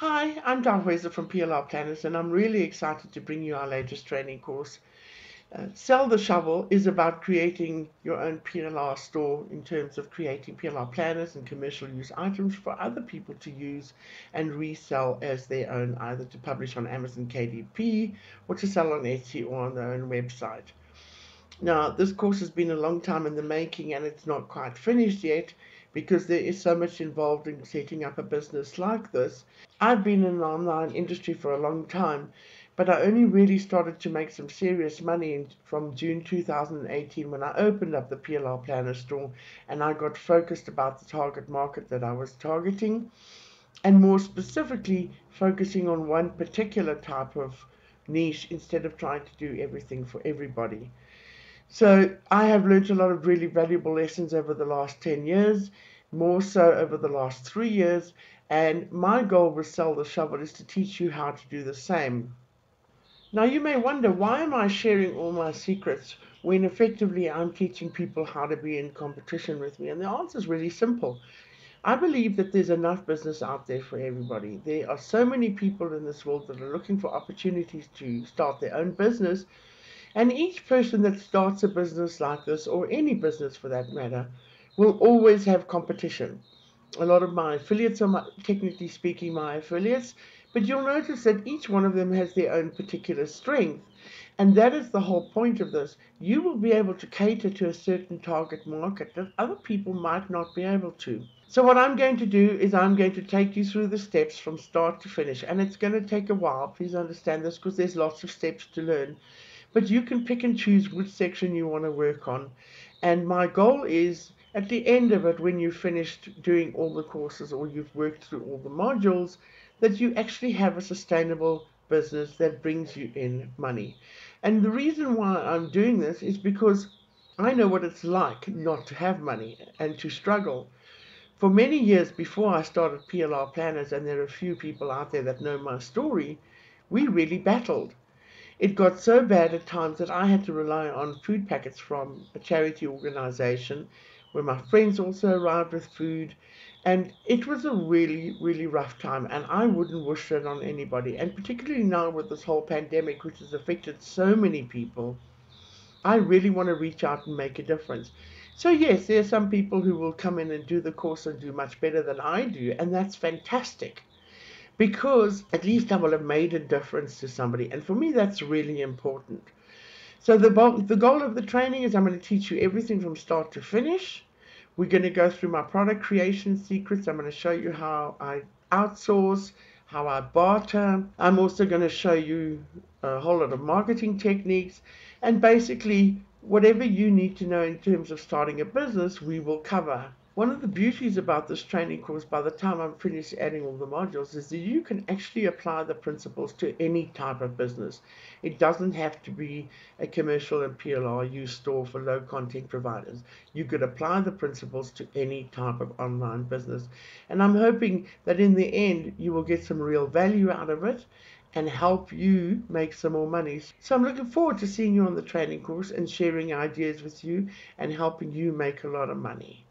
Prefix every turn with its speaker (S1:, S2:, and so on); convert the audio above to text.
S1: Hi, I'm Dal Weser from PLR Planners, and I'm really excited to bring you our latest training course. Uh, Sell the Shovel is about creating your own PLR store in terms of creating PLR planners and commercial use items for other people to use and resell as their own, either to publish on Amazon KDP or to sell on Etsy or on their own website. Now, this course has been a long time in the making and it's not quite finished yet because there is so much involved in setting up a business like this. I've been in the online industry for a long time, but I only really started to make some serious money from June 2018 when I opened up the PLR Planner store and I got focused about the target market that I was targeting and more specifically focusing on one particular type of niche instead of trying to do everything for everybody. So I have learned a lot of really valuable lessons over the last 10 years, more so over the last three years. And my goal with Sell the Shovel is to teach you how to do the same. Now you may wonder, why am I sharing all my secrets when effectively I'm teaching people how to be in competition with me? And the answer is really simple. I believe that there's enough business out there for everybody. There are so many people in this world that are looking for opportunities to start their own business and each person that starts a business like this, or any business for that matter, will always have competition. A lot of my affiliates are, my, technically speaking, my affiliates, but you'll notice that each one of them has their own particular strength. And that is the whole point of this. You will be able to cater to a certain target market that other people might not be able to. So what I'm going to do is I'm going to take you through the steps from start to finish. And it's going to take a while. Please understand this because there's lots of steps to learn but you can pick and choose which section you want to work on. And my goal is at the end of it, when you've finished doing all the courses or you've worked through all the modules, that you actually have a sustainable business that brings you in money. And the reason why I'm doing this is because I know what it's like not to have money and to struggle. For many years before I started PLR Planners, and there are a few people out there that know my story, we really battled. It got so bad at times that I had to rely on food packets from a charity organization where my friends also arrived with food. And it was a really, really rough time, and I wouldn't wish that on anybody. And particularly now with this whole pandemic, which has affected so many people, I really want to reach out and make a difference. So, yes, there are some people who will come in and do the course and do much better than I do, and that's fantastic because at least I will have made a difference to somebody. And for me, that's really important. So the, the goal of the training is I'm going to teach you everything from start to finish. We're going to go through my product creation secrets. I'm going to show you how I outsource, how I barter. I'm also going to show you a whole lot of marketing techniques. And basically, whatever you need to know in terms of starting a business, we will cover. One of the beauties about this training course, by the time I'm finished adding all the modules, is that you can actually apply the principles to any type of business. It doesn't have to be a commercial and PLR use store for low content providers. You could apply the principles to any type of online business. And I'm hoping that in the end, you will get some real value out of it and help you make some more money. So I'm looking forward to seeing you on the training course and sharing ideas with you and helping you make a lot of money.